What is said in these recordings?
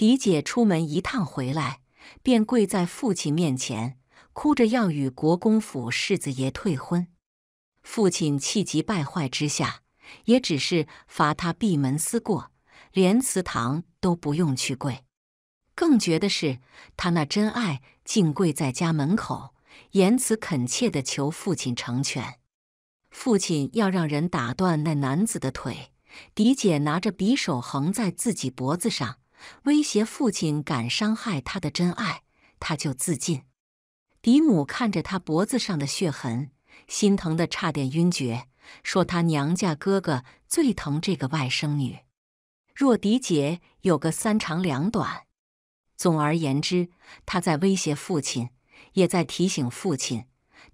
狄姐出门一趟回来，便跪在父亲面前，哭着要与国公府世子爷退婚。父亲气急败坏之下，也只是罚他闭门思过，连祠堂都不用去跪。更绝的是，他那真爱竟跪在家门口，言辞恳切地求父亲成全。父亲要让人打断那男子的腿，狄姐拿着匕首横在自己脖子上。威胁父亲敢伤害他的真爱，他就自尽。嫡母看着他脖子上的血痕，心疼的差点晕厥，说他娘家哥哥最疼这个外甥女。若狄姐有个三长两短。总而言之，他在威胁父亲，也在提醒父亲，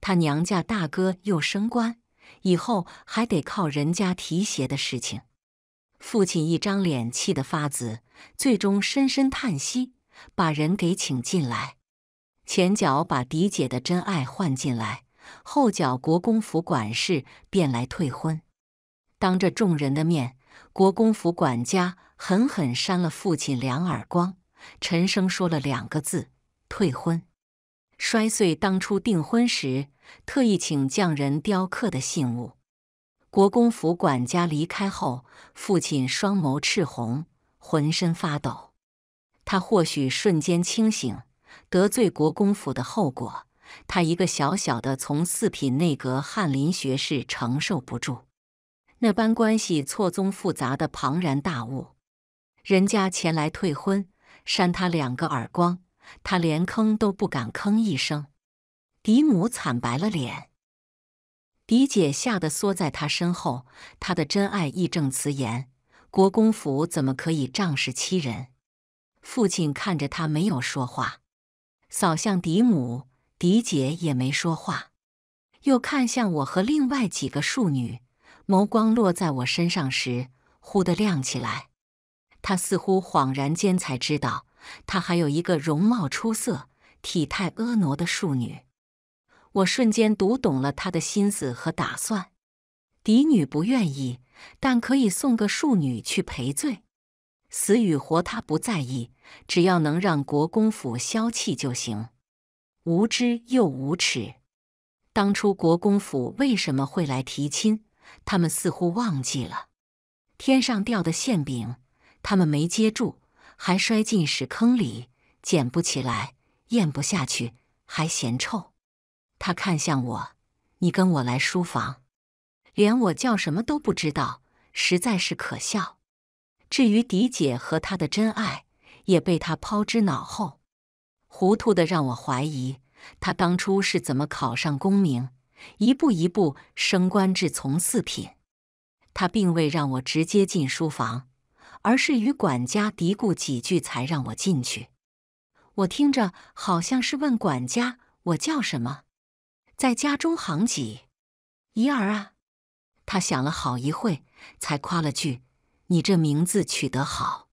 他娘家大哥又升官，以后还得靠人家提携的事情。父亲一张脸气得发紫，最终深深叹息，把人给请进来。前脚把狄姐的真爱换进来，后脚国公府管事便来退婚。当着众人的面，国公府管家狠狠扇了父亲两耳光，沉声说了两个字：“退婚。”摔碎当初订婚时特意请匠人雕刻的信物。国公府管家离开后，父亲双眸赤红，浑身发抖。他或许瞬间清醒，得罪国公府的后果，他一个小小的从四品内阁翰林学士承受不住。那般关系错综复杂的庞然大物，人家前来退婚，扇他两个耳光，他连吭都不敢吭一声。嫡母惨白了脸。狄姐吓得缩在他身后，他的真爱义正辞严：“国公府怎么可以仗势欺人？”父亲看着他没有说话，扫向嫡母，狄姐也没说话，又看向我和另外几个庶女，眸光落在我身上时，忽地亮起来。他似乎恍然间才知道，他还有一个容貌出色、体态婀娜的庶女。我瞬间读懂了他的心思和打算，嫡女不愿意，但可以送个庶女去赔罪，死与活他不在意，只要能让国公府消气就行。无知又无耻，当初国公府为什么会来提亲？他们似乎忘记了，天上掉的馅饼，他们没接住，还摔进屎坑里，捡不起来，咽不下去，还嫌臭。他看向我，你跟我来书房，连我叫什么都不知道，实在是可笑。至于狄姐和他的真爱，也被他抛之脑后，糊涂的让我怀疑他当初是怎么考上功名，一步一步升官至从四品。他并未让我直接进书房，而是与管家嘀咕几句才让我进去。我听着好像是问管家我叫什么。在家中行几，怡儿啊，他想了好一会，才夸了句：“你这名字取得好。”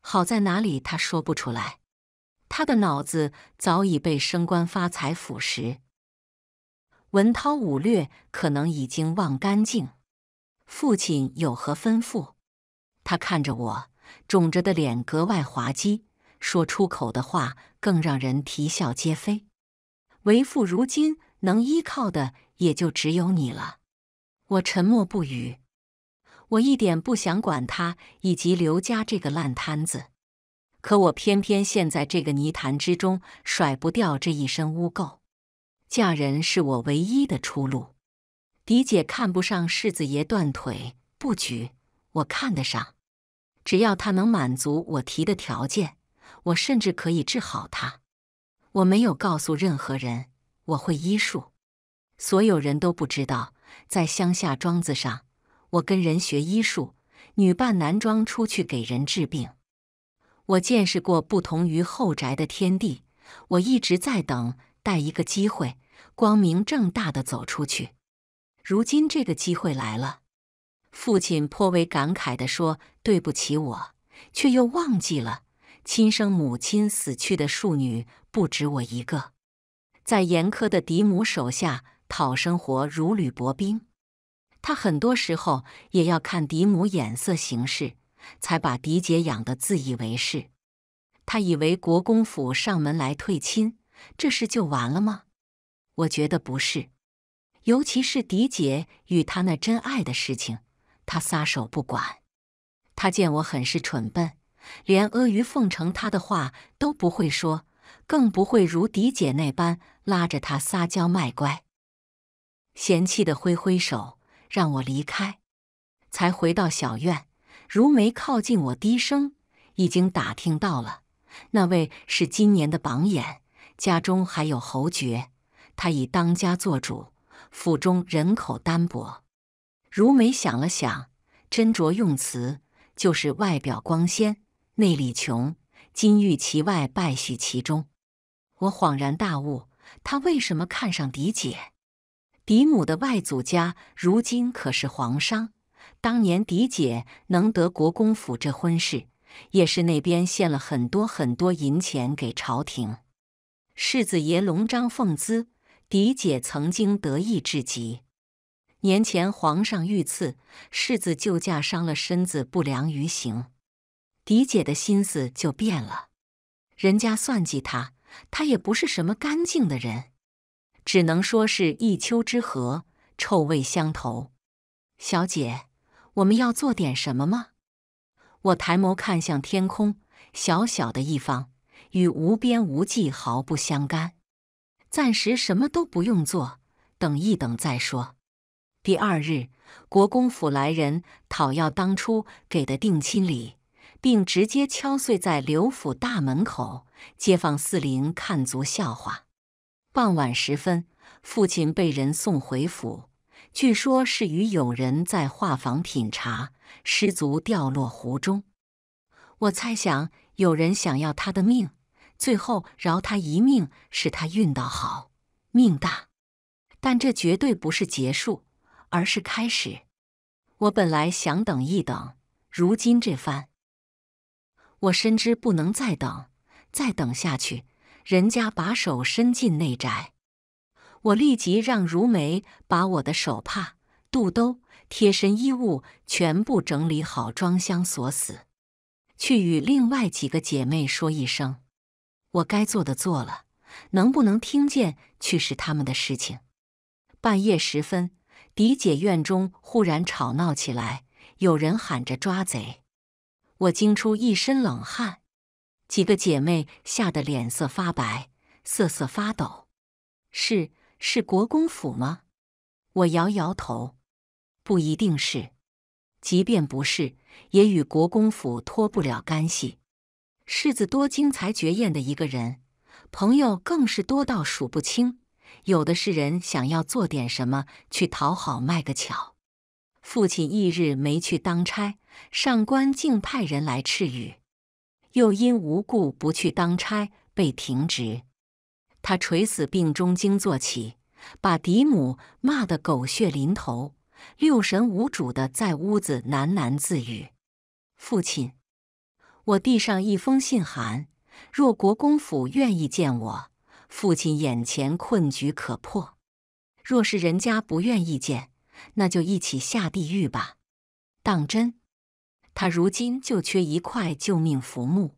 好在哪里？他说不出来。他的脑子早已被升官发财腐蚀，文韬武略可能已经忘干净。父亲有何吩咐？他看着我，肿着的脸格外滑稽，说出口的话更让人啼笑皆非。为父如今。能依靠的也就只有你了。我沉默不语。我一点不想管他以及刘家这个烂摊子，可我偏偏陷在这个泥潭之中，甩不掉这一身污垢。嫁人是我唯一的出路。狄姐看不上世子爷断腿不举，我看得上。只要他能满足我提的条件，我甚至可以治好他。我没有告诉任何人。我会医术，所有人都不知道，在乡下庄子上，我跟人学医术，女扮男装出去给人治病。我见识过不同于后宅的天地，我一直在等待一个机会，光明正大的走出去。如今这个机会来了，父亲颇为感慨地说：“对不起我，却又忘记了亲生母亲死去的庶女不止我一个。”在严苛的嫡母手下讨生活如履薄冰，他很多时候也要看嫡母眼色行事，才把嫡姐养得自以为是。他以为国公府上门来退亲，这事就完了吗？我觉得不是，尤其是嫡姐与他那真爱的事情，他撒手不管。他见我很是蠢笨，连阿谀奉承他的话都不会说，更不会如嫡姐那般拉着他撒娇卖乖。嫌弃的挥挥手，让我离开。才回到小院，如梅靠近我，低声：“已经打听到了，那位是今年的榜眼，家中还有侯爵，他已当家做主，府中人口单薄。”如梅想了想，斟酌用词。就是外表光鲜，内里穷，金玉其外，败絮其中。我恍然大悟，他为什么看上狄姐？嫡母的外祖家如今可是皇商，当年狄姐能得国公府这婚事，也是那边献了很多很多银钱给朝廷。世子爷龙章凤姿，狄姐曾经得意至极。年前皇上御赐世子救驾伤了身子不良于行，狄姐的心思就变了。人家算计他，他也不是什么干净的人，只能说是一丘之貉，臭味相投。小姐，我们要做点什么吗？我抬眸看向天空，小小的一方，与无边无际毫不相干。暂时什么都不用做，等一等再说。第二日，国公府来人讨要当初给的定亲礼，并直接敲碎在刘府大门口，街坊四邻看足笑话。傍晚时分，父亲被人送回府，据说是与友人在画舫品茶，失足掉落湖中。我猜想，有人想要他的命，最后饶他一命，是他运道好，命大。但这绝对不是结束。而是开始。我本来想等一等，如今这番，我深知不能再等，再等下去，人家把手伸进内宅。我立即让如梅把我的手帕、肚兜、贴身衣物全部整理好，装箱锁死，去与另外几个姐妹说一声，我该做的做了，能不能听见去是他们的事情。半夜时分。狄姐院中忽然吵闹起来，有人喊着抓贼，我惊出一身冷汗，几个姐妹吓得脸色发白，瑟瑟发抖。是是国公府吗？我摇摇头，不一定是，即便不是，也与国公府脱不了干系。世子多精才绝艳的一个人，朋友更是多到数不清。有的是人想要做点什么去讨好卖个巧，父亲翌日没去当差，上官竟派人来斥语，又因无故不去当差被停职。他垂死病中惊坐起，把嫡母骂得狗血淋头，六神无主的在屋子喃喃自语：“父亲，我递上一封信函，若国公府愿意见我。”父亲眼前困局可破，若是人家不愿意见，那就一起下地狱吧。当真，他如今就缺一块救命浮木，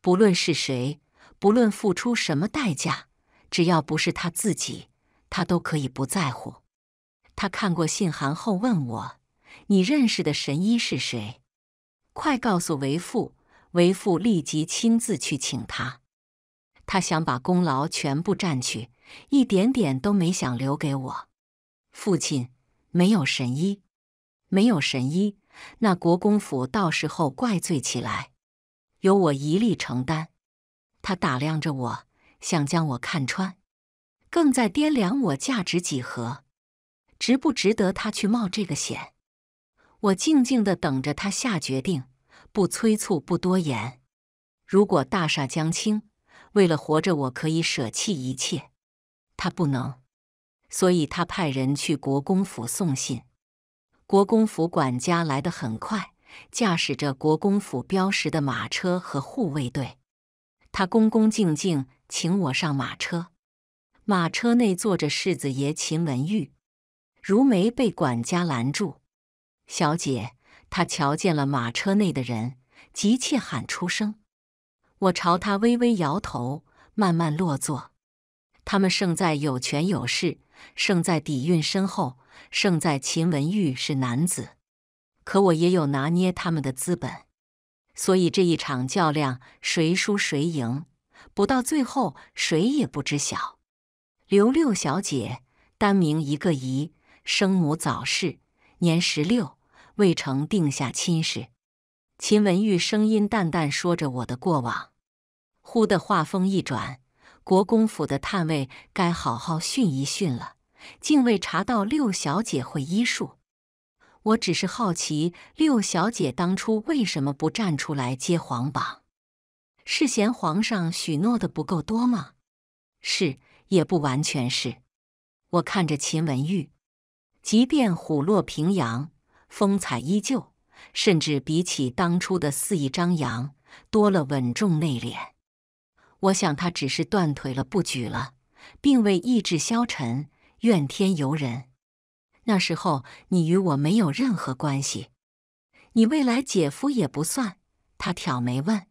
不论是谁，不论付出什么代价，只要不是他自己，他都可以不在乎。他看过信函后问我：“你认识的神医是谁？快告诉为父。”为父立即亲自去请他。他想把功劳全部占去，一点点都没想留给我。父亲没有神医，没有神医，那国公府到时候怪罪起来，由我一力承担。他打量着我，想将我看穿，更在掂量我价值几何，值不值得他去冒这个险。我静静的等着他下决定，不催促，不多言。如果大厦将倾。为了活着，我可以舍弃一切，他不能，所以他派人去国公府送信。国公府管家来得很快，驾驶着国公府标识的马车和护卫队，他恭恭敬敬请我上马车。马车内坐着世子爷秦文玉，如梅被管家拦住：“小姐。”他瞧见了马车内的人，急切喊出声。我朝他微微摇头，慢慢落座。他们胜在有权有势，胜在底蕴深厚，胜在秦文玉是男子。可我也有拿捏他们的资本，所以这一场较量，谁输谁赢，不到最后谁也不知晓。刘六小姐，单名一个姨，生母早逝，年十六，未曾定下亲事。秦文玉声音淡淡说着我的过往，忽的话锋一转，国公府的探尉该好好训一训了，竟未查到六小姐会医术。我只是好奇，六小姐当初为什么不站出来接皇榜？是嫌皇上许诺的不够多吗？是，也不完全是。我看着秦文玉，即便虎落平阳，风采依旧，甚至比起当初的肆意张扬，多了稳重内敛。我想他只是断腿了，不举了，并未意志消沉，怨天尤人。那时候你与我没有任何关系，你未来姐夫也不算。他挑眉问：“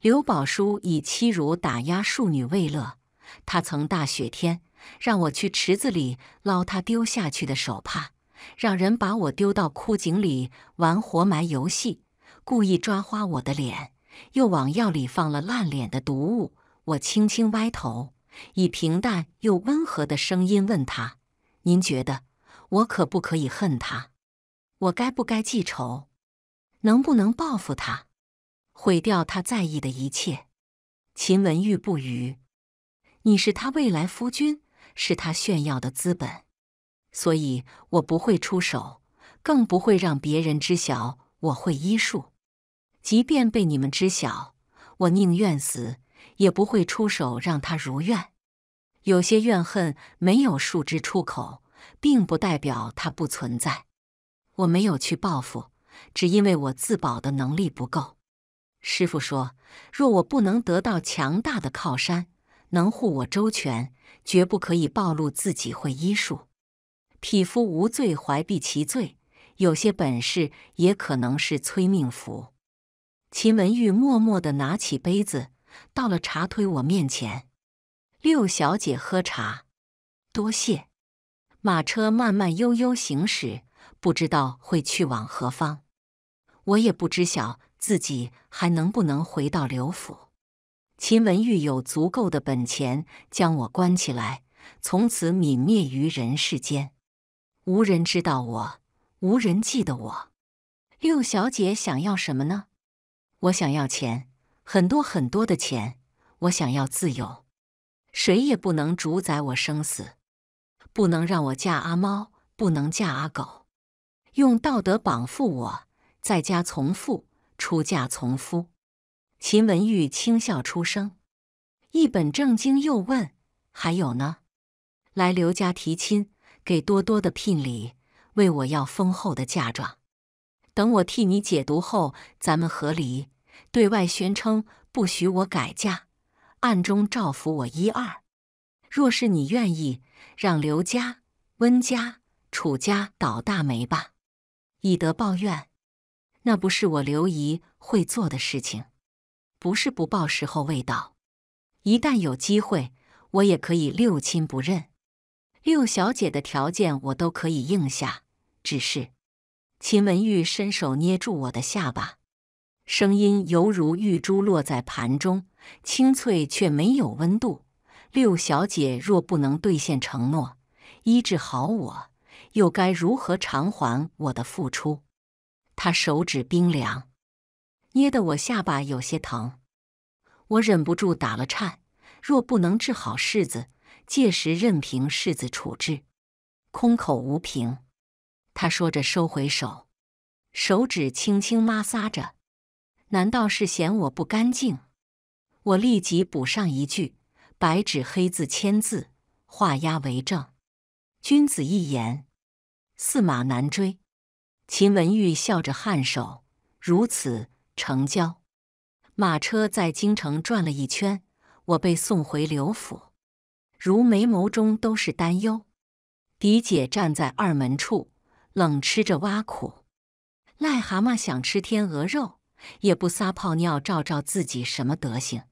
刘宝叔以欺辱打压庶女为乐，他曾大雪天让我去池子里捞他丢下去的手帕，让人把我丢到枯井里玩活埋游戏，故意抓花我的脸，又往药里放了烂脸的毒物。”我轻轻歪头，以平淡又温和的声音问他：“您觉得？”我可不可以恨他？我该不该记仇？能不能报复他？毁掉他在意的一切？秦文玉不语。你是他未来夫君，是他炫耀的资本，所以我不会出手，更不会让别人知晓我会医术。即便被你们知晓，我宁愿死，也不会出手让他如愿。有些怨恨没有树枝出口。并不代表它不存在。我没有去报复，只因为我自保的能力不够。师傅说，若我不能得到强大的靠山，能护我周全，绝不可以暴露自己会医术。匹夫无罪，怀璧其罪。有些本事也可能是催命符。秦文玉默默地拿起杯子，倒了茶，推我面前。六小姐喝茶，多谢。马车慢慢悠悠行驶，不知道会去往何方。我也不知晓自己还能不能回到刘府。秦文玉有足够的本钱将我关起来，从此泯灭于人世间，无人知道我，无人记得我。六小姐想要什么呢？我想要钱，很多很多的钱。我想要自由，谁也不能主宰我生死。不能让我嫁阿猫，不能嫁阿狗，用道德绑缚我，在家从父，出嫁从夫。秦文玉轻笑出声，一本正经又问：“还有呢？来刘家提亲，给多多的聘礼，为我要丰厚的嫁妆。等我替你解毒后，咱们和离，对外宣称不许我改嫁，暗中照拂我一二。若是你愿意。”让刘家、温家、楚家倒大霉吧，以德报怨，那不是我刘姨会做的事情。不是不报，时候未到。一旦有机会，我也可以六亲不认。六小姐的条件我都可以应下，只是……秦文玉伸手捏住我的下巴，声音犹如玉珠落在盘中，清脆却没有温度。六小姐若不能兑现承诺，医治好我，又该如何偿还我的付出？她手指冰凉，捏得我下巴有些疼。我忍不住打了颤。若不能治好世子，届时任凭世子处置。空口无凭。他说着收回手，手指轻轻摩挲着。难道是嫌我不干净？我立即补上一句。白纸黑字签字，画押为证。君子一言，驷马难追。秦文玉笑着颔首，如此成交。马车在京城转了一圈，我被送回刘府，如眉眸中都是担忧。狄姐站在二门处，冷吃着挖苦。癞蛤蟆想吃天鹅肉，也不撒泡尿照照自己什么德行。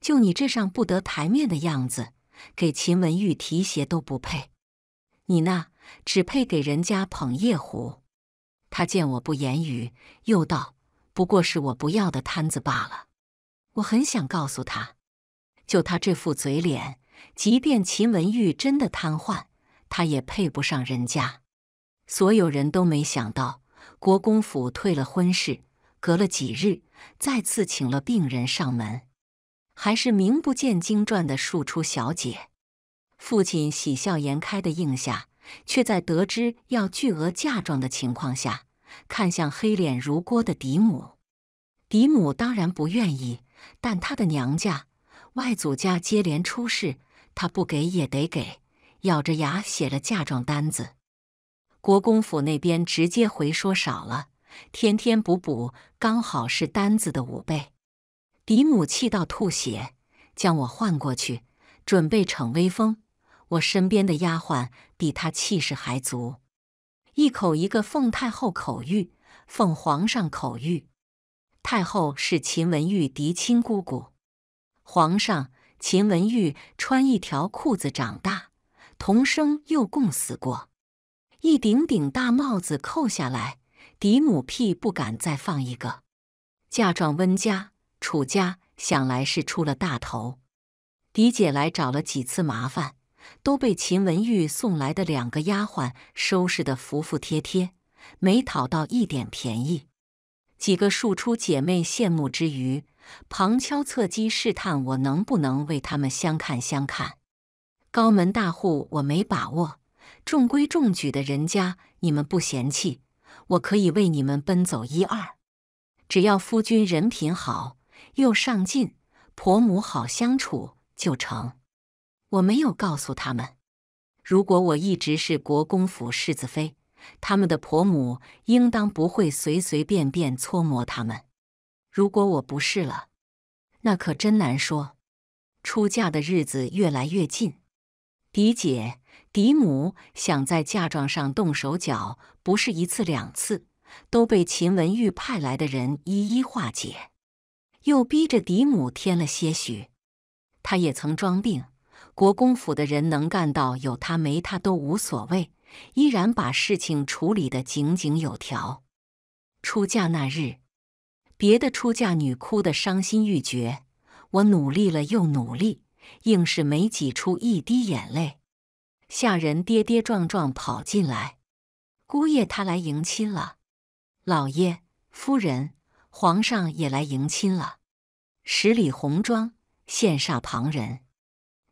就你这上不得台面的样子，给秦文玉提鞋都不配。你那只配给人家捧夜壶。他见我不言语，又道：“不过是我不要的摊子罢了。”我很想告诉他，就他这副嘴脸，即便秦文玉真的瘫痪，他也配不上人家。所有人都没想到，国公府退了婚事，隔了几日，再次请了病人上门。还是名不见经传的庶出小姐，父亲喜笑颜开的应下，却在得知要巨额嫁妆的情况下，看向黑脸如锅的嫡母。嫡母当然不愿意，但她的娘家、外祖家接连出事，她不给也得给，咬着牙写了嫁妆单子。国公府那边直接回说少了，天天补补，刚好是单子的五倍。嫡母气到吐血，将我唤过去，准备逞威风。我身边的丫鬟比她气势还足，一口一个奉太后口谕，奉皇上口谕。太后是秦文玉嫡亲姑姑，皇上秦文玉穿一条裤子长大，同生又共死过。一顶顶大帽子扣下来，嫡母屁不敢再放一个。嫁妆温家。楚家想来是出了大头，嫡姐来找了几次麻烦，都被秦文玉送来的两个丫鬟收拾得服服帖帖，没讨到一点便宜。几个庶出姐妹羡慕之余，旁敲侧击试探我能不能为他们相看相看。高门大户我没把握，中规中矩的人家你们不嫌弃，我可以为你们奔走一二，只要夫君人品好。又上进，婆母好相处就成。我没有告诉他们，如果我一直是国公府世子妃，他们的婆母应当不会随随便便搓磨他们。如果我不是了，那可真难说。出嫁的日子越来越近，嫡姐、嫡母想在嫁妆上动手脚，不是一次两次，都被秦文玉派来的人一一化解。又逼着嫡母添了些许，他也曾装病。国公府的人能干到有他没他都无所谓，依然把事情处理得井井有条。出嫁那日，别的出嫁女哭得伤心欲绝，我努力了又努力，硬是没挤出一滴眼泪。下人跌跌撞撞跑进来：“姑爷他来迎亲了，老爷夫人。”皇上也来迎亲了，十里红妆羡煞旁人。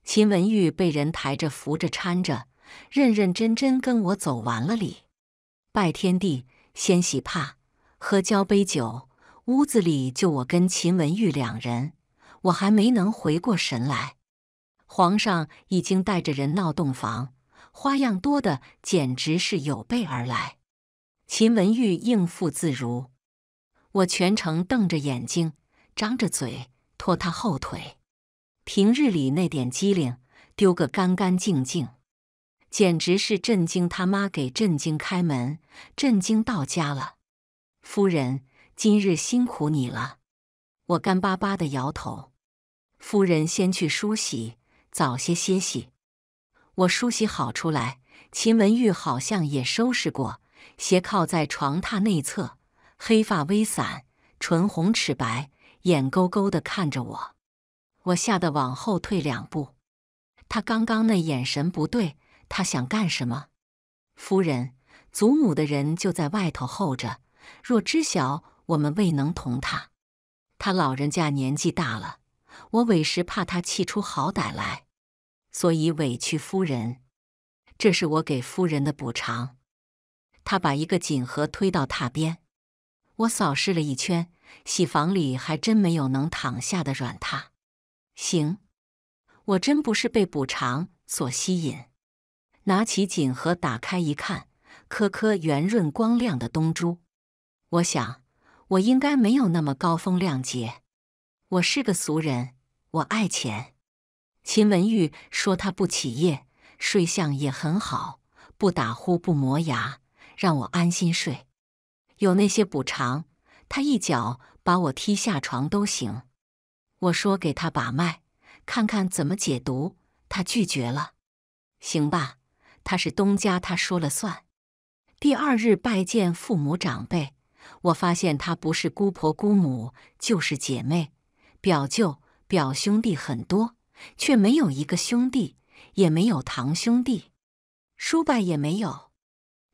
秦文玉被人抬着扶着搀着，认认真真跟我走完了礼，拜天地，先洗帕，喝交杯酒。屋子里就我跟秦文玉两人，我还没能回过神来，皇上已经带着人闹洞房，花样多的简直是有备而来。秦文玉应付自如。我全程瞪着眼睛，张着嘴，拖他后腿。平日里那点机灵，丢个干干净净，简直是震惊他妈给震惊开门，震惊到家了。夫人，今日辛苦你了。我干巴巴的摇头。夫人先去梳洗，早些歇息。我梳洗好出来，秦文玉好像也收拾过，斜靠在床榻内侧。黑发微散，唇红齿白，眼勾勾的看着我，我吓得往后退两步。他刚刚那眼神不对，他想干什么？夫人，祖母的人就在外头候着，若知晓我们未能同他，他老人家年纪大了，我委实怕他气出好歹来，所以委屈夫人。这是我给夫人的补偿。他把一个锦盒推到榻边。我扫视了一圈，喜房里还真没有能躺下的软榻。行，我真不是被补偿所吸引。拿起锦盒打开一看，颗颗圆润光亮的东珠。我想，我应该没有那么高风亮节。我是个俗人，我爱钱。秦文玉说他不起夜，睡相也很好，不打呼不磨牙，让我安心睡。有那些补偿，他一脚把我踢下床都行。我说给他把脉，看看怎么解毒，他拒绝了。行吧，他是东家，他说了算。第二日拜见父母长辈，我发现他不是姑婆姑母，就是姐妹、表舅、表兄弟很多，却没有一个兄弟，也没有堂兄弟，叔伯也没有。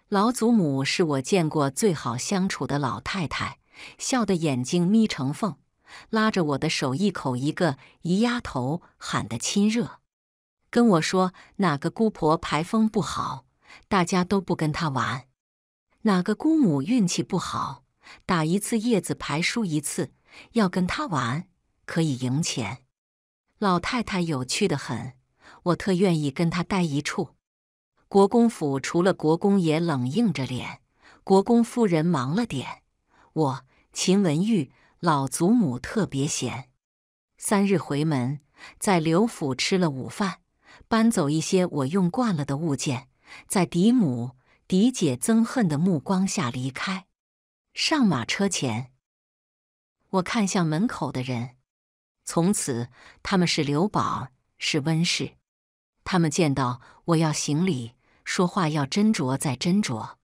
老祖母是我见过最好相处的老太太，笑得眼睛眯成缝，拉着我的手一口一个姨丫头喊得亲热，跟我说哪个姑婆排风不好，大家都不跟她玩。哪个姑母运气不好，打一次叶子牌输一次，要跟她玩可以赢钱。老太太有趣的很，我特愿意跟她待一处。国公府除了国公爷冷硬着脸，国公夫人忙了点，我秦文玉老祖母特别闲。三日回门，在刘府吃了午饭，搬走一些我用惯了的物件，在嫡母。嫡姐憎恨的目光下离开，上马车前，我看向门口的人。从此，他们是刘宝，是温氏。他们见到我要行礼，说话要斟酌再斟酌。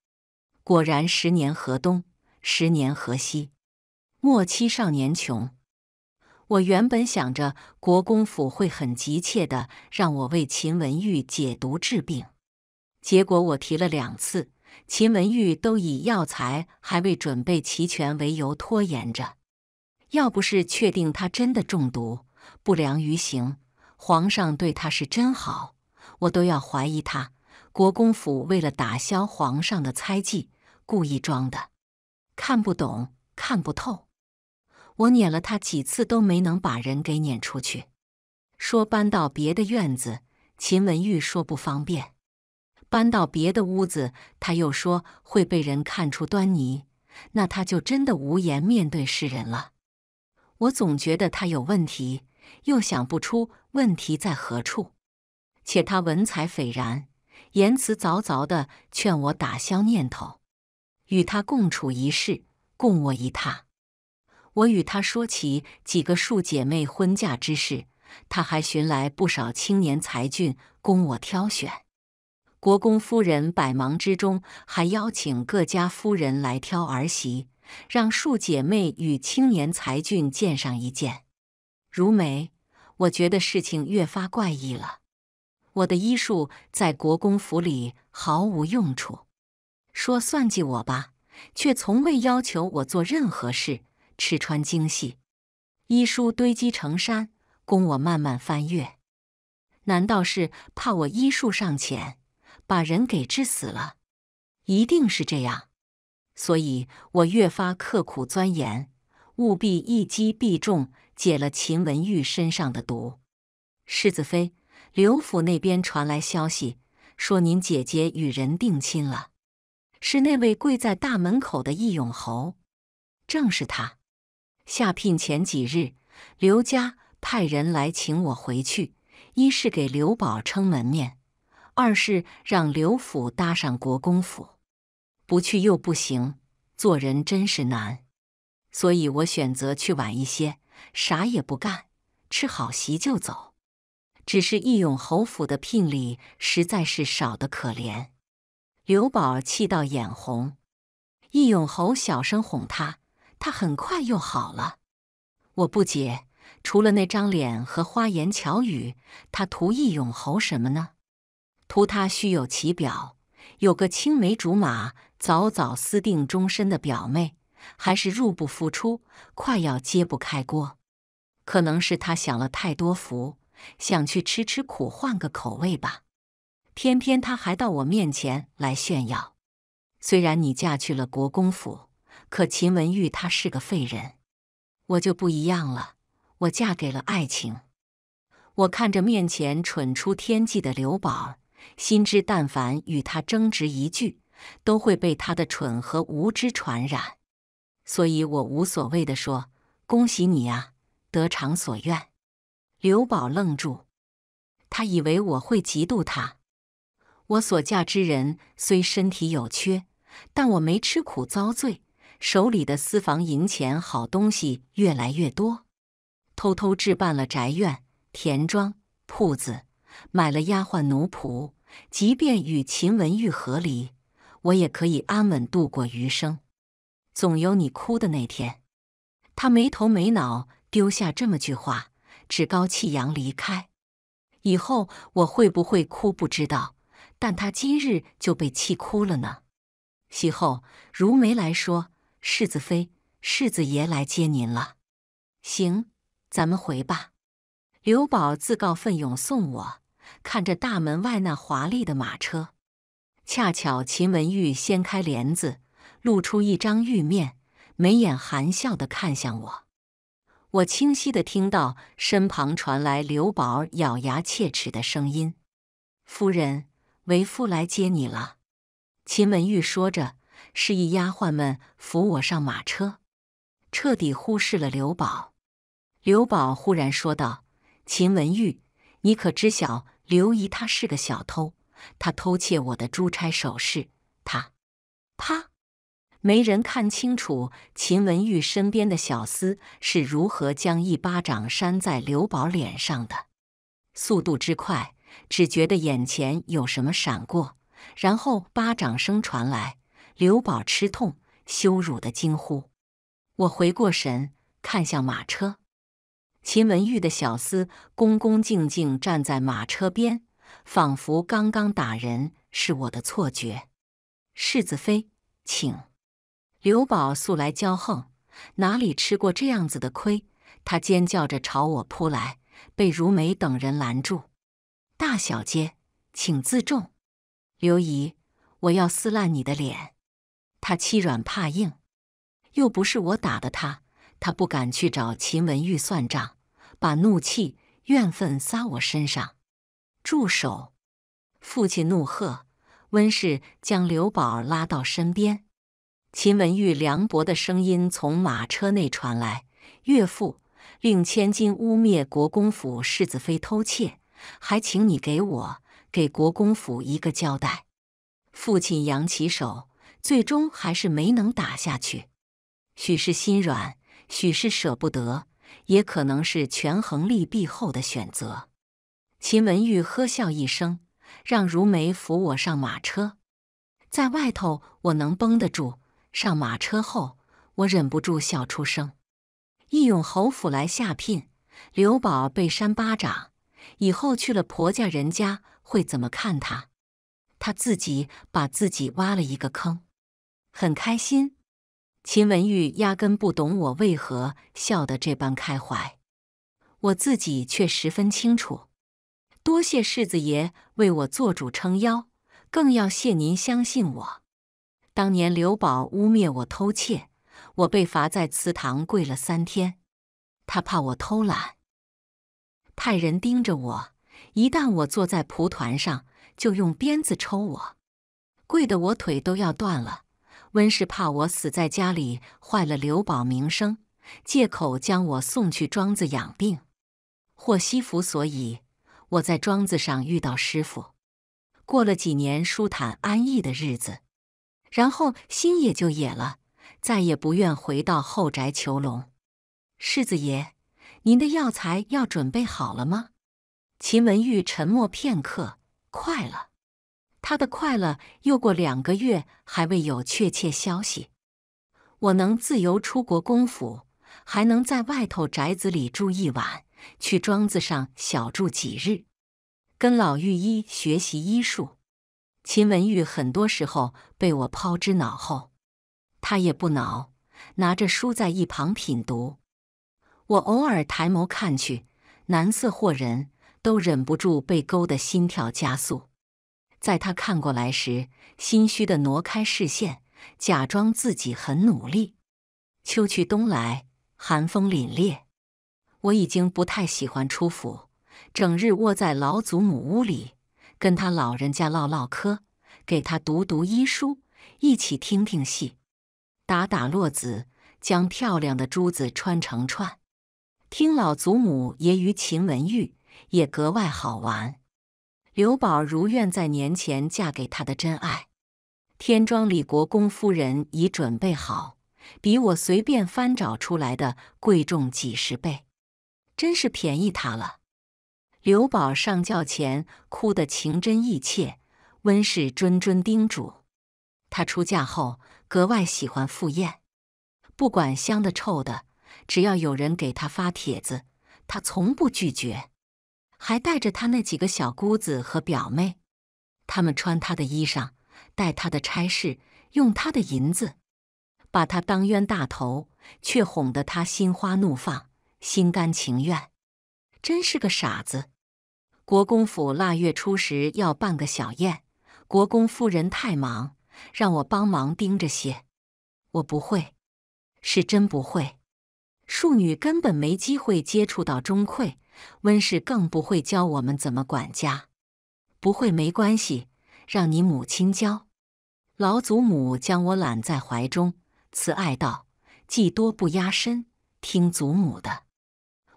果然，十年河东，十年河西。莫欺少年穷。我原本想着国公府会很急切的让我为秦文玉解毒治病。结果我提了两次，秦文玉都以药材还未准备齐全为由拖延着。要不是确定他真的中毒，不良于行，皇上对他是真好，我都要怀疑他。国公府为了打消皇上的猜忌，故意装的，看不懂，看不透。我撵了他几次都没能把人给撵出去，说搬到别的院子。秦文玉说不方便。搬到别的屋子，他又说会被人看出端倪，那他就真的无颜面对世人了。我总觉得他有问题，又想不出问题在何处。且他文采斐然，言辞凿凿的劝我打消念头，与他共处一室，共卧一榻。我与他说起几个庶姐妹婚嫁之事，他还寻来不少青年才俊供我挑选。国公夫人百忙之中，还邀请各家夫人来挑儿媳，让庶姐妹与青年才俊见上一见。如梅，我觉得事情越发怪异了。我的医术在国公府里毫无用处，说算计我吧，却从未要求我做任何事，吃穿精细，医书堆积成山，供我慢慢翻阅。难道是怕我医术尚浅？把人给治死了，一定是这样，所以我越发刻苦钻研，务必一击必中，解了秦文玉身上的毒。世子妃，刘府那边传来消息，说您姐姐与人定亲了，是那位跪在大门口的义勇侯，正是他。下聘前几日，刘家派人来请我回去，一是给刘宝撑门面。二是让刘府搭上国公府，不去又不行，做人真是难，所以我选择去晚一些，啥也不干，吃好席就走。只是义勇侯府的聘礼实在是少得可怜，刘宝气到眼红，义勇侯小声哄他，他很快又好了。我不解，除了那张脸和花言巧语，他图义勇侯什么呢？图他虚有其表，有个青梅竹马、早早私定终身的表妹，还是入不敷出，快要揭不开锅。可能是他享了太多福，想去吃吃苦，换个口味吧。偏偏他还到我面前来炫耀。虽然你嫁去了国公府，可秦文玉他是个废人，我就不一样了。我嫁给了爱情。我看着面前蠢出天际的刘宝。心知，但凡与他争执一句，都会被他的蠢和无知传染，所以我无所谓的说：“恭喜你啊，得偿所愿。”刘宝愣住，他以为我会嫉妒他。我所嫁之人虽身体有缺，但我没吃苦遭罪，手里的私房银钱好东西越来越多，偷偷置办了宅院、田庄、铺子，买了丫鬟奴仆。即便与秦文玉和离，我也可以安稳度过余生。总有你哭的那天。他没头没脑丢下这么句话，趾高气扬离开。以后我会不会哭不知道，但他今日就被气哭了呢。席后，如梅来说：“世子妃，世子爷来接您了。”行，咱们回吧。刘宝自告奋勇送我，看着大门外那华丽的马车，恰巧秦文玉掀开帘子，露出一张玉面，眉眼含笑的看向我。我清晰的听到身旁传来刘宝咬牙切齿的声音：“夫人，为夫来接你了。”秦文玉说着，示意丫鬟们扶我上马车，彻底忽视了刘宝。刘宝忽然说道：“秦文玉，你可知晓刘姨她是个小偷，他偷窃我的珠钗首饰，他，他。”没人看清楚秦文玉身边的小厮是如何将一巴掌扇在刘宝脸上的，速度之快，只觉得眼前有什么闪过，然后巴掌声传来，刘宝吃痛，羞辱的惊呼。我回过神，看向马车，秦文玉的小厮恭恭敬敬站在马车边，仿佛刚刚打人是我的错觉。世子妃，请。刘宝素来骄横，哪里吃过这样子的亏？他尖叫着朝我扑来，被如梅等人拦住。大小姐，请自重。刘姨，我要撕烂你的脸！他欺软怕硬，又不是我打的他，他不敢去找秦文玉算账，把怒气、怨愤撒我身上。住手！父亲怒喝，温氏将刘宝拉到身边。秦文玉凉薄的声音从马车内传来：“岳父令千金污蔑国公府世子妃偷窃，还请你给我给国公府一个交代。”父亲扬起手，最终还是没能打下去。许是心软，许是舍不得，也可能是权衡利弊后的选择。秦文玉呵笑一声，让如梅扶我上马车。在外头，我能绷得住。上马车后，我忍不住笑出声。义勇侯府来下聘，刘宝被扇巴掌，以后去了婆家人家会怎么看他？他自己把自己挖了一个坑，很开心。秦文玉压根不懂我为何笑得这般开怀，我自己却十分清楚。多谢世子爷为我做主撑腰，更要谢您相信我。当年刘宝污蔑我偷窃，我被罚在祠堂跪了三天。他怕我偷懒，派人盯着我，一旦我坐在蒲团上，就用鞭子抽我，跪得我腿都要断了。温氏怕我死在家里，坏了刘宝名声，借口将我送去庄子养病。祸西福所以，我在庄子上遇到师傅，过了几年舒坦安逸的日子。然后心也就野了，再也不愿回到后宅囚笼。世子爷，您的药材要准备好了吗？秦文玉沉默片刻，快了。他的快了，又过两个月还未有确切消息。我能自由出国公府，还能在外头宅子里住一晚，去庄子上小住几日，跟老御医学习医术。秦文玉很多时候被我抛之脑后，他也不恼，拿着书在一旁品读。我偶尔抬眸看去，男色或人，都忍不住被勾得心跳加速。在他看过来时，心虚的挪开视线，假装自己很努力。秋去冬来，寒风凛冽，我已经不太喜欢出府，整日窝在老祖母屋里。跟他老人家唠唠嗑，给他读读医书，一起听听戏，打打络子，将漂亮的珠子穿成串。听老祖母揶揄秦文玉，也格外好玩。刘宝如愿在年前嫁给他的真爱，天庄李国公夫人已准备好，比我随便翻找出来的贵重几十倍，真是便宜他了。刘宝上轿前哭得情真意切，温氏谆谆叮嘱。她出嫁后格外喜欢赴宴，不管香的臭的，只要有人给她发帖子，她从不拒绝。还带着她那几个小姑子和表妹，他们穿她的衣裳，带她的差事，用她的银子，把她当冤大头，却哄得她心花怒放，心甘情愿。真是个傻子！国公府腊月初十要办个小宴，国公夫人太忙，让我帮忙盯着些。我不会，是真不会。庶女根本没机会接触到钟馗，温氏更不会教我们怎么管家。不会没关系，让你母亲教。老祖母将我揽在怀中，慈爱道：“技多不压身，听祖母的。”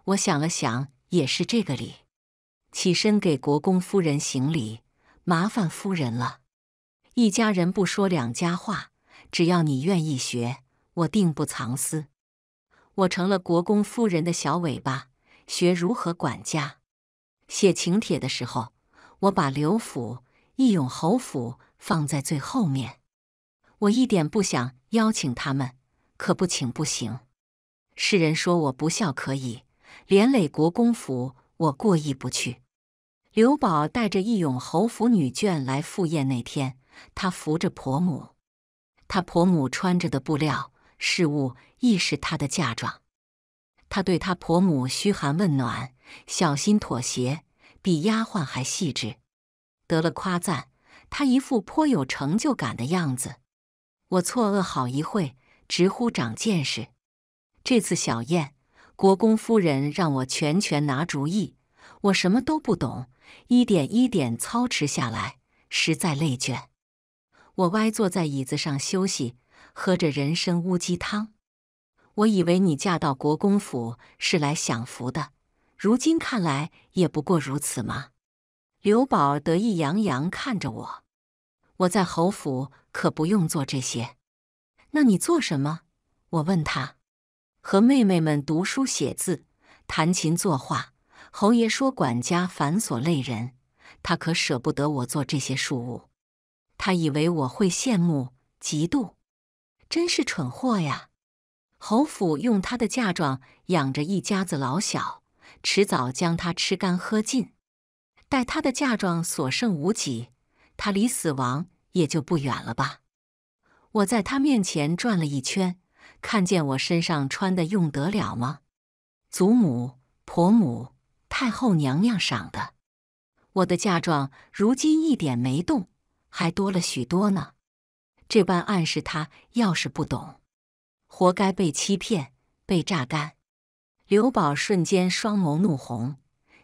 我想了想。也是这个理，起身给国公夫人行礼，麻烦夫人了。一家人不说两家话，只要你愿意学，我定不藏私。我成了国公夫人的小尾巴，学如何管家。写请帖的时候，我把刘府、义勇侯府放在最后面。我一点不想邀请他们，可不请不行。世人说我不孝，可以。连累国公府，我过意不去。刘宝带着义勇侯府女眷来赴宴那天，他扶着婆母，他婆母穿着的布料饰物亦是他的嫁妆。他对他婆母嘘寒问暖，小心妥协，比丫鬟还细致。得了夸赞，他一副颇有成就感的样子。我错愕好一会，直呼长见识。这次小宴。国公夫人让我全权拿主意，我什么都不懂，一点一点操持下来，实在累倦。我歪坐在椅子上休息，喝着人参乌鸡汤。我以为你嫁到国公府是来享福的，如今看来也不过如此嘛？刘宝得意洋洋看着我。我在侯府可不用做这些，那你做什么？我问他。和妹妹们读书写字、弹琴作画。侯爷说管家繁琐累人，他可舍不得我做这些庶务。他以为我会羡慕、嫉妒，真是蠢货呀！侯府用他的嫁妆养着一家子老小，迟早将他吃干喝尽。待他的嫁妆所剩无几，他离死亡也就不远了吧？我在他面前转了一圈。看见我身上穿的用得了吗？祖母、婆母、太后娘娘赏的，我的嫁妆如今一点没动，还多了许多呢。这般暗示他，要是不懂，活该被欺骗、被榨干。刘宝瞬间双眸怒红：“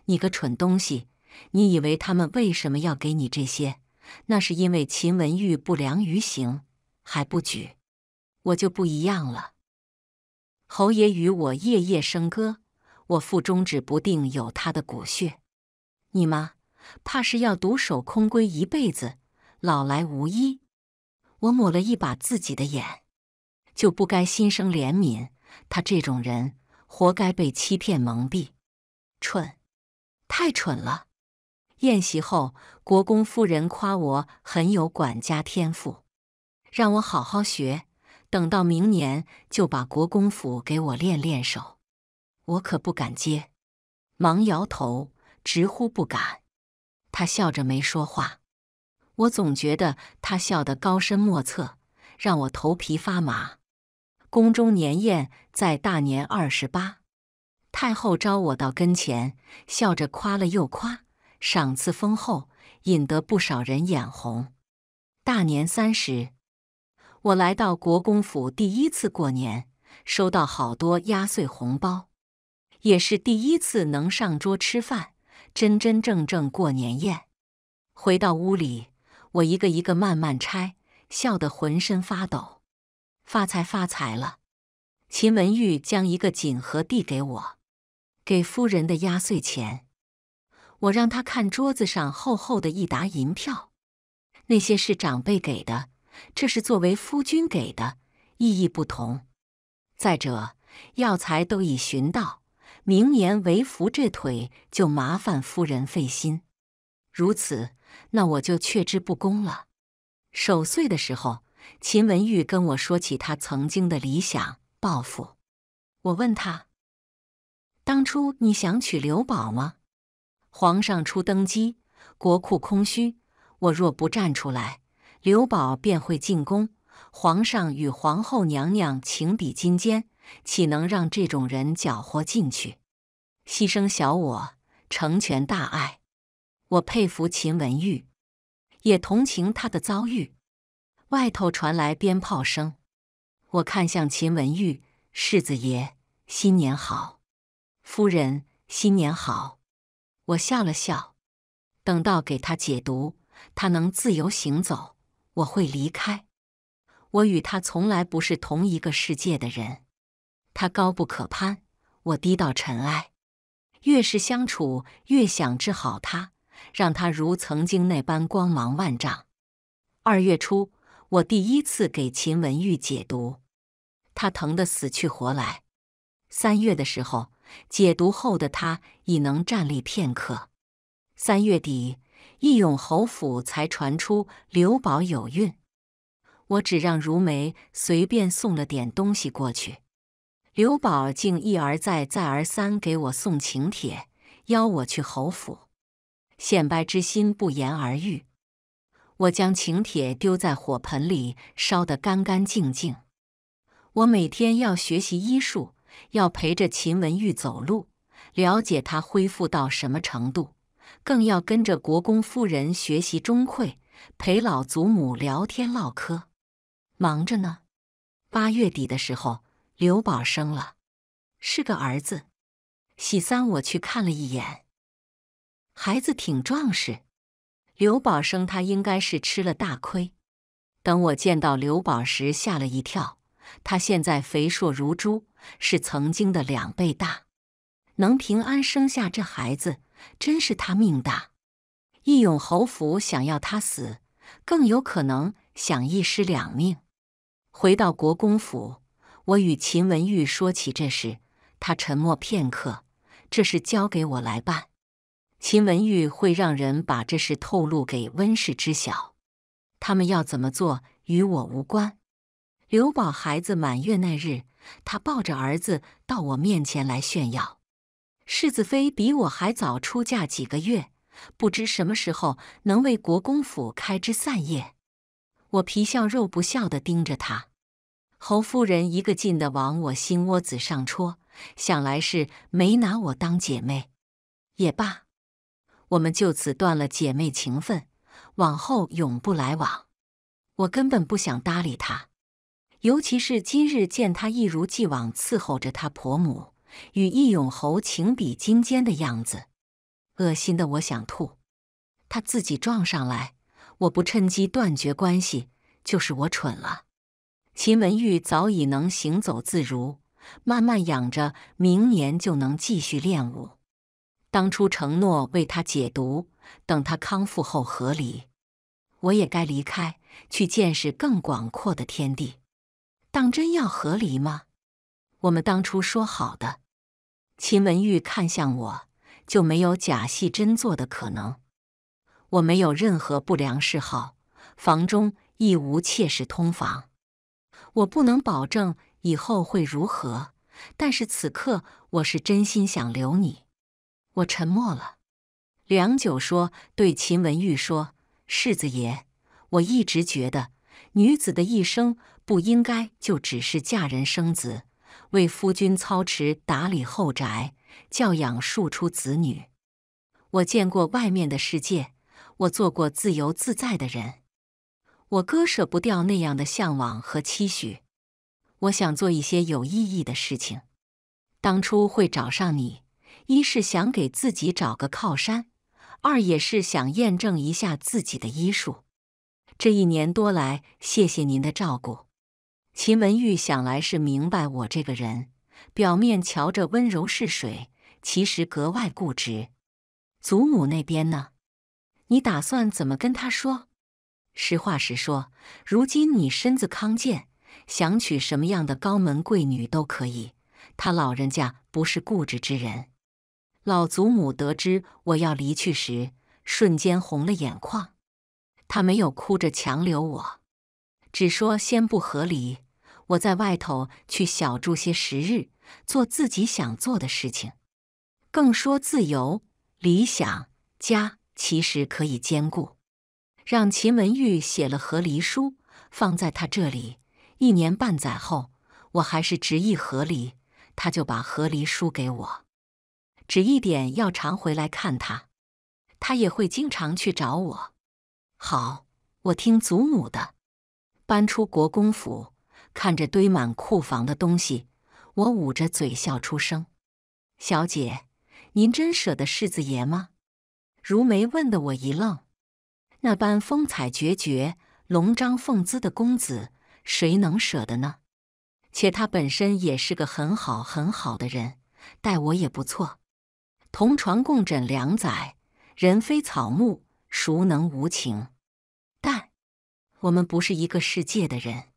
你个蠢东西！你以为他们为什么要给你这些？那是因为秦文玉不良于行，还不举。”我就不一样了。侯爷与我夜夜笙歌，我腹中指不定有他的骨血。你妈怕是要独守空闺一辈子，老来无依。我抹了一把自己的眼，就不该心生怜悯。他这种人，活该被欺骗蒙蔽，蠢，太蠢了。宴席后，国公夫人夸我很有管家天赋，让我好好学。等到明年就把国公府给我练练手，我可不敢接，忙摇头，直呼不敢。他笑着没说话，我总觉得他笑得高深莫测，让我头皮发麻。宫中年宴在大年二十八，太后招我到跟前，笑着夸了又夸，赏赐丰厚，引得不少人眼红。大年三十。我来到国公府第一次过年，收到好多压岁红包，也是第一次能上桌吃饭，真真正正过年宴。回到屋里，我一个一个慢慢拆，笑得浑身发抖。发财发财了！秦文玉将一个锦盒递给我，给夫人的压岁钱。我让他看桌子上厚厚的一沓银票，那些是长辈给的。这是作为夫君给的，意义不同。再者，药材都已寻到，明年为服这腿就麻烦夫人费心。如此，那我就却之不恭了。守岁的时候，秦文玉跟我说起他曾经的理想抱负。我问他：“当初你想娶刘宝吗？皇上初登基，国库空虚，我若不站出来，刘宝便会进宫。皇上与皇后娘娘情比金坚，岂能让这种人搅和进去？牺牲小我，成全大爱。我佩服秦文玉，也同情他的遭遇。外头传来鞭炮声，我看向秦文玉。”世子爷，新年好！夫人，新年好！我笑了笑。等到给他解毒，他能自由行走，我会离开。我与他从来不是同一个世界的人。他高不可攀，我低到尘埃。越是相处，越想治好他，让他如曾经那般光芒万丈。二月初，我第一次给秦文玉解毒。他疼得死去活来。三月的时候，解毒后的他已能站立片刻。三月底，义勇侯府才传出刘宝有孕。我只让如梅随便送了点东西过去，刘宝竟一而再、再而三给我送请帖，邀我去侯府。显摆之心不言而喻。我将请帖丢在火盆里，烧得干干净净。我每天要学习医术，要陪着秦文玉走路，了解他恢复到什么程度，更要跟着国公夫人学习钟馗，陪老祖母聊天唠嗑，忙着呢。八月底的时候，刘宝生了，是个儿子。喜三我去看了一眼，孩子挺壮实。刘宝生他应该是吃了大亏。等我见到刘宝时，吓了一跳。他现在肥硕如猪，是曾经的两倍大，能平安生下这孩子，真是他命大。义勇侯府想要他死，更有可能想一尸两命。回到国公府，我与秦文玉说起这事，他沉默片刻，这事交给我来办。秦文玉会让人把这事透露给温氏知晓，他们要怎么做，与我无关。刘宝孩子满月那日，他抱着儿子到我面前来炫耀。世子妃比我还早出嫁几个月，不知什么时候能为国公府开枝散叶。我皮笑肉不笑地盯着他。侯夫人一个劲地往我心窝子上戳，想来是没拿我当姐妹。也罢，我们就此断了姐妹情分，往后永不来往。我根本不想搭理她。尤其是今日见她一如既往伺候着她婆母，与义勇侯情比金坚的样子，恶心的我想吐。他自己撞上来，我不趁机断绝关系，就是我蠢了。秦文玉早已能行走自如，慢慢养着，明年就能继续练武。当初承诺为他解毒，等他康复后合离，我也该离开，去见识更广阔的天地。当真要和离吗？我们当初说好的。秦文玉看向我，就没有假戏真做的可能。我没有任何不良嗜好，房中亦无妾室通房。我不能保证以后会如何，但是此刻我是真心想留你。我沉默了，良久，说对秦文玉说：“世子爷，我一直觉得女子的一生。”不应该就只是嫁人生子，为夫君操持打理后宅，教养庶出子女。我见过外面的世界，我做过自由自在的人，我割舍不掉那样的向往和期许。我想做一些有意义的事情。当初会找上你，一是想给自己找个靠山，二也是想验证一下自己的医术。这一年多来，谢谢您的照顾。秦文玉想来是明白我这个人，表面瞧着温柔似水，其实格外固执。祖母那边呢？你打算怎么跟他说？实话实说，如今你身子康健，想娶什么样的高门贵女都可以。他老人家不是固执之人。老祖母得知我要离去时，瞬间红了眼眶。他没有哭着强留我，只说先不和离，我在外头去小住些时日，做自己想做的事情。更说自由、理想、家其实可以兼顾。让秦文玉写了和离书，放在他这里。一年半载后，我还是执意和离，他就把和离书给我。只一点要常回来看他，他也会经常去找我。好，我听祖母的。搬出国公府，看着堆满库房的东西，我捂着嘴笑出声。小姐，您真舍得世子爷吗？如梅问得我一愣。那般风采绝绝、龙章凤姿的公子，谁能舍得呢？且他本身也是个很好很好的人，待我也不错。同床共枕两载，人非草木，孰能无情？但我们不是一个世界的人。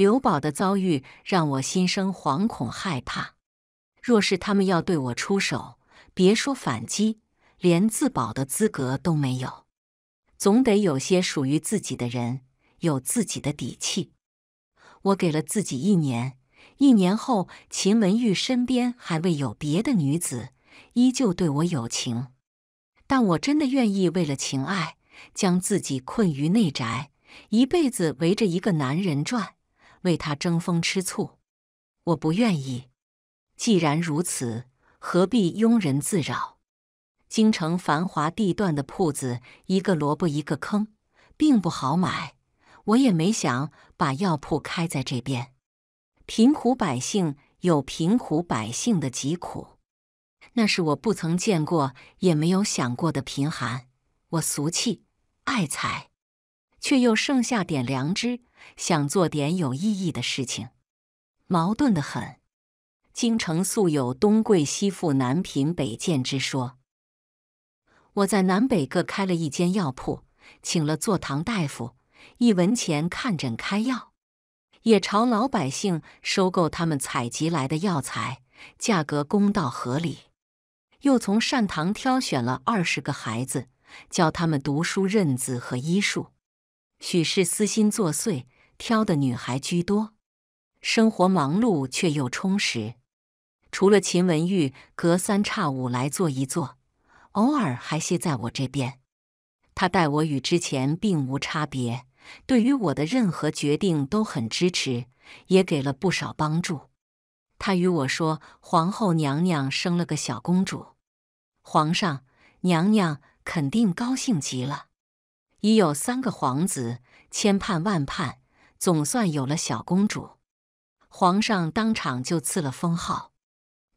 刘宝的遭遇让我心生惶恐害怕。若是他们要对我出手，别说反击，连自保的资格都没有。总得有些属于自己的人，有自己的底气。我给了自己一年，一年后，秦文玉身边还未有别的女子。依旧对我有情，但我真的愿意为了情爱，将自己困于内宅，一辈子围着一个男人转，为他争风吃醋。我不愿意。既然如此，何必庸人自扰？京城繁华地段的铺子，一个萝卜一个坑，并不好买。我也没想把药铺开在这边。贫苦百姓有贫苦百姓的疾苦。那是我不曾见过也没有想过的贫寒。我俗气、爱财，却又剩下点良知，想做点有意义的事情，矛盾的很。京城素有东贵西富、南贫北贱之说。我在南北各开了一间药铺，请了坐堂大夫，一文钱看诊开药，也朝老百姓收购他们采集来的药材，价格公道合理。又从善堂挑选了二十个孩子，教他们读书认字和医术。许是私心作祟，挑的女孩居多。生活忙碌却又充实。除了秦文玉隔三差五来坐一坐，偶尔还歇在我这边。他待我与之前并无差别，对于我的任何决定都很支持，也给了不少帮助。他与我说，皇后娘娘生了个小公主，皇上娘娘肯定高兴极了。已有三个皇子，千盼万盼，总算有了小公主。皇上当场就赐了封号。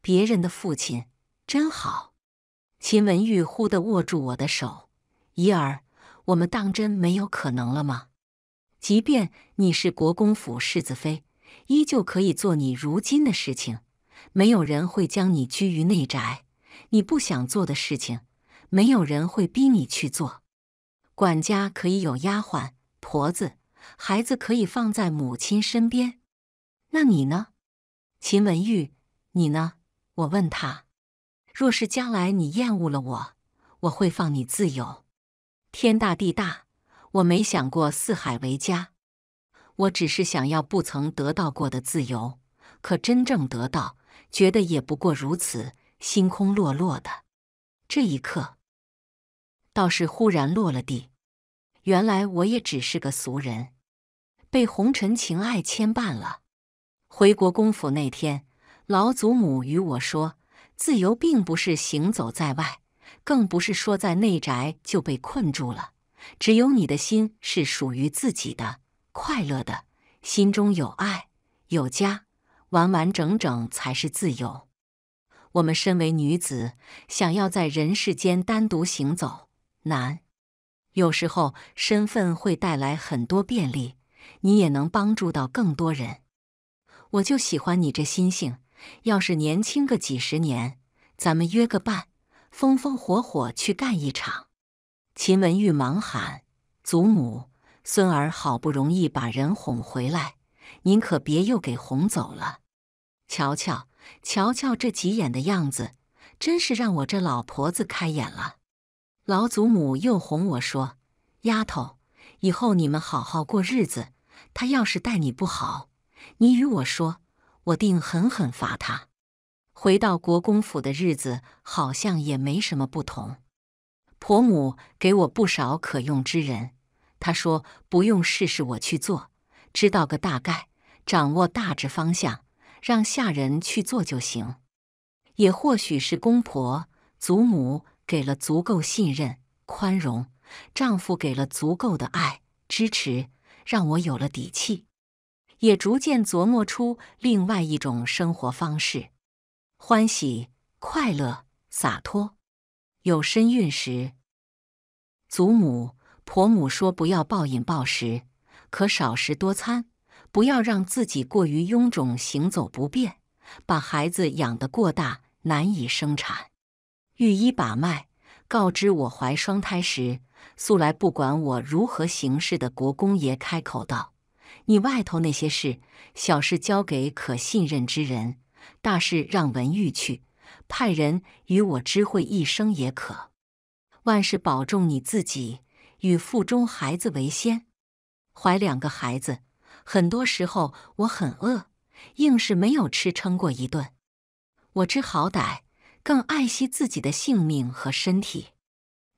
别人的父亲真好。秦文玉忽地握住我的手，怡儿，我们当真没有可能了吗？即便你是国公府世子妃。依旧可以做你如今的事情，没有人会将你拘于内宅。你不想做的事情，没有人会逼你去做。管家可以有丫鬟、婆子，孩子可以放在母亲身边。那你呢，秦文玉？你呢？我问他。若是将来你厌恶了我，我会放你自由。天大地大，我没想过四海为家。我只是想要不曾得到过的自由，可真正得到，觉得也不过如此，星空落落的。这一刻，倒是忽然落了地。原来我也只是个俗人，被红尘情爱牵绊了。回国公府那天，老祖母与我说：“自由并不是行走在外，更不是说在内宅就被困住了。只有你的心是属于自己的。”快乐的心中有爱有家，完完整整才是自由。我们身为女子，想要在人世间单独行走难。有时候身份会带来很多便利，你也能帮助到更多人。我就喜欢你这心性。要是年轻个几十年，咱们约个伴，风风火火去干一场。秦文玉忙喊：“祖母！”孙儿好不容易把人哄回来，您可别又给哄走了。瞧瞧，瞧瞧这急眼的样子，真是让我这老婆子开眼了。老祖母又哄我说：“丫头，以后你们好好过日子。他要是待你不好，你与我说，我定狠狠罚他。”回到国公府的日子，好像也没什么不同。婆母给我不少可用之人，她说不用事事我去做，知道个大概，掌握大致方向，让下人去做就行。也或许是公婆、祖母给了足够信任、宽容，丈夫给了足够的爱、支持，让我有了底气，也逐渐琢磨出另外一种生活方式。欢喜、快乐、洒脱，有身孕时，祖母、婆母说不要暴饮暴食，可少食多餐，不要让自己过于臃肿，行走不便，把孩子养得过大，难以生产。御医把脉，告知我怀双胎时，素来不管我如何行事的国公爷开口道：“你外头那些事，小事交给可信任之人。”大事让文玉去，派人与我知会一声也可。万事保重你自己，与腹中孩子为先。怀两个孩子，很多时候我很饿，硬是没有吃撑过一顿。我知好歹，更爱惜自己的性命和身体。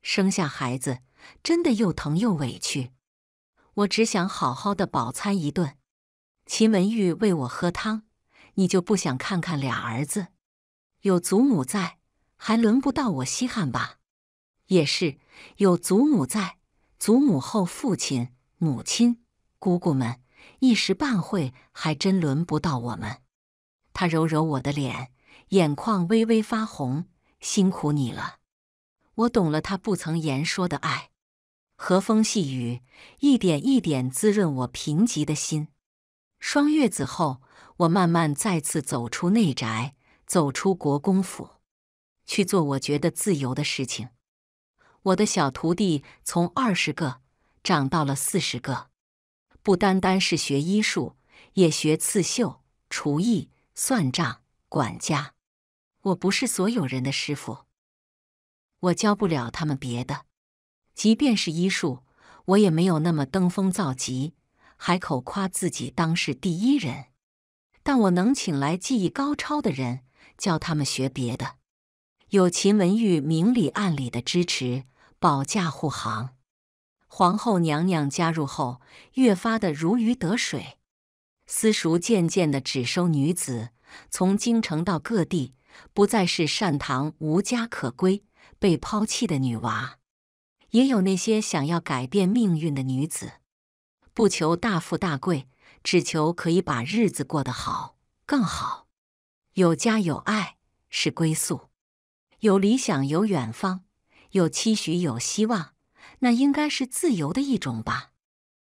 生下孩子，真的又疼又委屈。我只想好好的饱餐一顿。秦文玉喂我喝汤。你就不想看看俩儿子？有祖母在，还轮不到我稀罕吧？也是，有祖母在，祖母后父亲、母亲、姑姑们，一时半会还真轮不到我们。他揉揉我的脸，眼眶微微发红，辛苦你了。我懂了，他不曾言说的爱，和风细雨，一点一点滋润我贫瘠的心。双月子后。我慢慢再次走出内宅，走出国公府，去做我觉得自由的事情。我的小徒弟从二十个长到了四十个，不单单是学医术，也学刺绣、厨艺、算账、管家。我不是所有人的师傅，我教不了他们别的。即便是医术，我也没有那么登峰造极，还口夸自己当是第一人。但我能请来技艺高超的人，教他们学别的。有秦文玉明里暗里的支持，保驾护航。皇后娘娘加入后，越发的如鱼得水。私塾渐渐的只收女子，从京城到各地，不再是善堂无家可归、被抛弃的女娃，也有那些想要改变命运的女子，不求大富大贵。只求可以把日子过得好，更好，有家有爱是归宿，有理想有远方，有期许有希望，那应该是自由的一种吧。